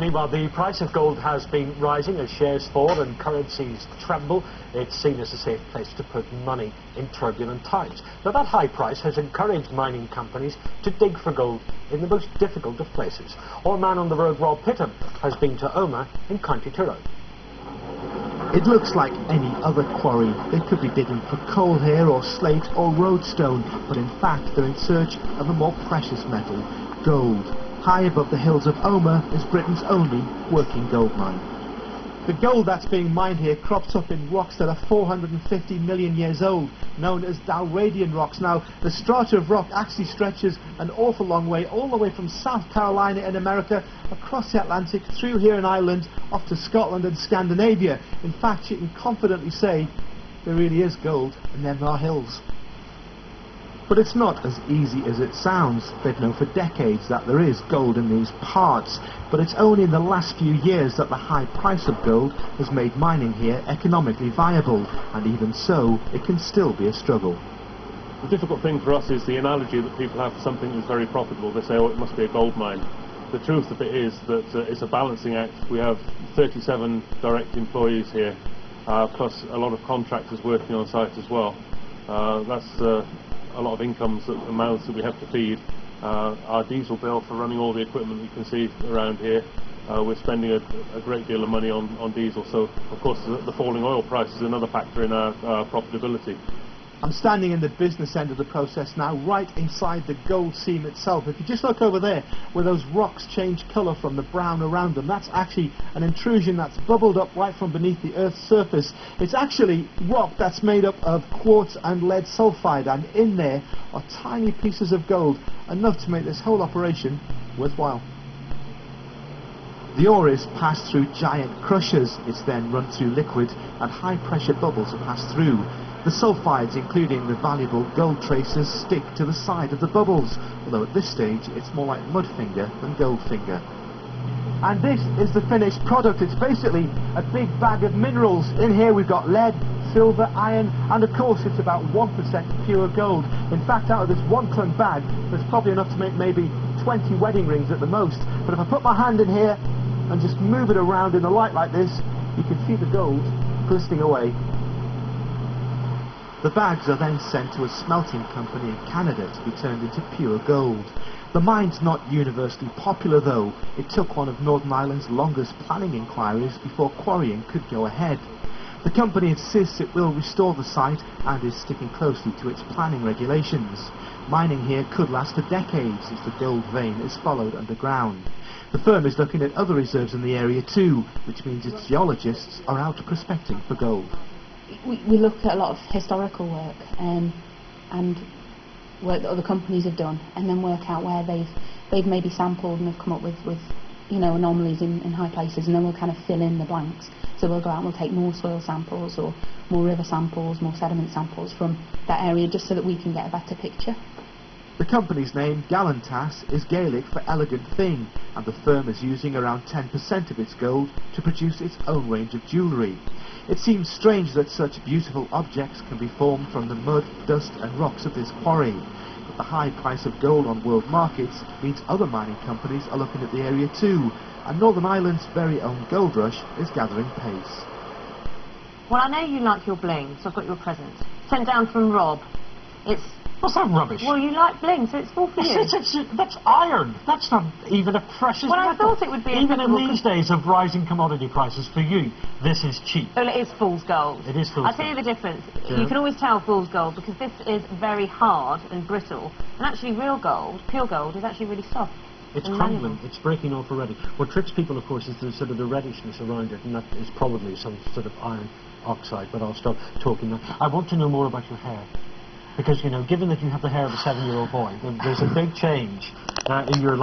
Meanwhile, the price of gold has been rising as shares fall and currencies tremble. It's seen as a safe place to put money in turbulent times. Now, that high price has encouraged mining companies to dig for gold in the most difficult of places. Our man on the road, Rob Pittam, has been to Omagh in County Tyrone. It looks like any other quarry. They could be digging for coal here or slate or roadstone, but in fact they're in search of a more precious metal, gold. High above the hills of Omagh is Britain's only working gold mine. The gold that's being mined here crops up in rocks that are 450 million years old, known as Dalradian rocks. Now, the strata of rock actually stretches an awful long way, all the way from South Carolina in America, across the Atlantic, through here in Ireland, off to Scotland and Scandinavia. In fact, you can confidently say there really is gold, and there hills. But it's not as easy as it sounds. They've known for decades that there is gold in these parts, but it's only in the last few years that the high price of gold has made mining here economically viable, and even so, it can still be a struggle. The difficult thing for us is the analogy that people have for something that's very profitable. They say, oh, it must be a gold mine. The truth of it is that uh, it's a balancing act. We have 37 direct employees here, uh, plus a lot of contractors working on site as well. Uh, that's uh, a lot of incomes, that, mouths that we have to feed. Uh, our diesel bill for running all the equipment you can see around here, uh, we're spending a, a, great deal of money on, on diesel. So, of course, the, the falling oil price is another factor in our, our profitability. I'm standing in the business end of the process now, right inside the gold seam itself. If you just look over there, where those rocks change colour from the brown around them, that's actually an intrusion that's bubbled up right from beneath the Earth's surface. It's actually rock that's made up of quartz and lead sulfide, and in there are tiny pieces of gold, enough to make this whole operation worthwhile. The ore is passed through giant crushers. It's then run through liquid, and high pressure bubbles are passed through. The sulfides, including the valuable gold traces, stick to the side of the bubbles, although at this stage it's more like mud finger than gold finger. And this is the finished product. It's basically a big bag of minerals. In here we've got lead, silver, iron, and of course it's about 1% pure gold. In fact, out of this one ton bag, there's probably enough to make maybe 20 wedding rings at the most. But if I put my hand in here and just move it around in the light like this, you can see the gold glistening away the bags are then sent to a smelting company in Canada to be turned into pure gold. The mine's not universally popular though. It took one of Northern Ireland's longest planning inquiries before quarrying could go ahead. The company insists it will restore the site and is sticking closely to its planning regulations. Mining here could last for decades if the gold vein is followed underground. The firm is looking at other reserves in the area too, which means its geologists are out prospecting for gold we, we look at a lot of historical work um, and work that other companies have done, and then work out where they've they've maybe sampled and have come up with, with you know anomalies in, in high places, and then we'll kind of fill in the blanks. So we'll go out and we'll take more soil samples or more river samples, more sediment samples from that area, just so that we can get a better picture. The company's name, Galantas, is Gaelic for elegant thing, and the firm is using around 10% of its gold to produce its own range of jewellery. It seems strange that such beautiful objects can be formed from the mud, dust and rocks of this quarry. But the high price of gold on world markets means other mining companies are looking at the area too, and Northern Ireland's very own gold rush is gathering pace. Well, I know you like your bling, so I've got your present. Sent down from Rob. It's What's that rubbish? Well, you like bling, so it's all for you. It's, it's, it's, that's iron. That's not even a precious Well, metal. I thought it would be Even in these days of rising commodity prices, for you, this is cheap. Well, it is fool's gold. It is fool's gold. I'll tell you the difference. Yeah. You can always tell fool's gold because this is very hard and brittle. And actually, real gold, pure gold, is actually really soft. It's crumbling, it's breaking off already. What tricks people, of course, is the sort of the reddishness around it, and that is probably some sort of iron oxide, but I'll stop talking now. I want to know more about your hair. Because, you know, given that you have the hair of a seven-year-old boy, there's a big change uh, in your life.